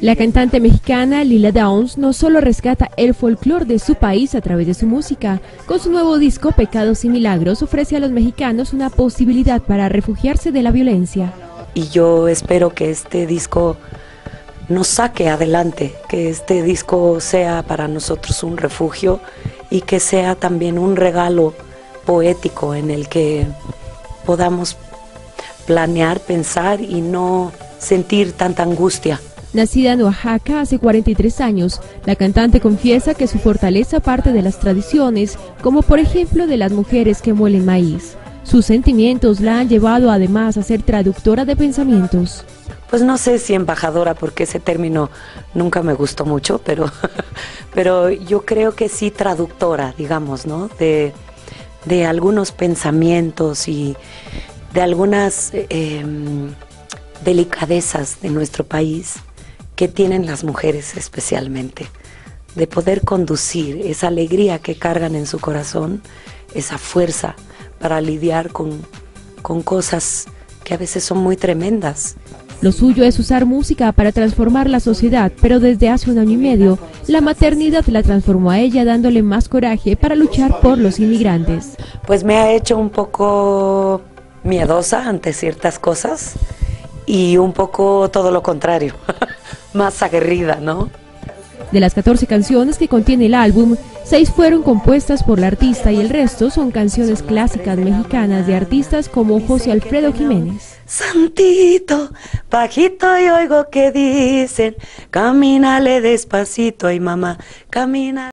La cantante mexicana Lila Downs no solo rescata el folclore de su país a través de su música, con su nuevo disco Pecados y Milagros ofrece a los mexicanos una posibilidad para refugiarse de la violencia. Y yo espero que este disco nos saque adelante, que este disco sea para nosotros un refugio y que sea también un regalo poético en el que podamos planear, pensar y no sentir tanta angustia. Nacida en Oaxaca hace 43 años, la cantante confiesa que su fortaleza parte de las tradiciones, como por ejemplo de las mujeres que muelen maíz. Sus sentimientos la han llevado además a ser traductora de pensamientos. Pues no sé si embajadora, porque ese término nunca me gustó mucho, pero, pero yo creo que sí traductora, digamos, ¿no? De, de algunos pensamientos y de algunas eh, delicadezas de nuestro país que tienen las mujeres especialmente, de poder conducir esa alegría que cargan en su corazón, esa fuerza para lidiar con, con cosas que a veces son muy tremendas. Lo suyo es usar música para transformar la sociedad, pero desde hace un año y medio, la maternidad la transformó a ella dándole más coraje para luchar por los inmigrantes. Pues me ha hecho un poco miedosa ante ciertas cosas y un poco todo lo contrario. más aguerrida, ¿no? De las 14 canciones que contiene el álbum, seis fueron compuestas por la artista y el resto son canciones clásicas mexicanas de artistas como José Alfredo Jiménez. Santito, bajito y oigo que dicen, camínale despacito, ay mamá, camina.